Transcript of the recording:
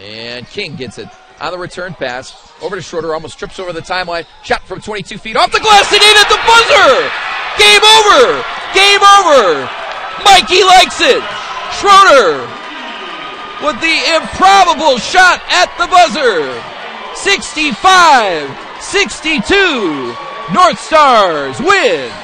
And King gets it on the return pass. Over to Schroeder, almost trips over the timeline. Shot from 22 feet off the glass and in at the buzzer! Game over! Game over! Mikey likes it! Schroeder with the improbable shot at the buzzer! 65 62. North Stars win!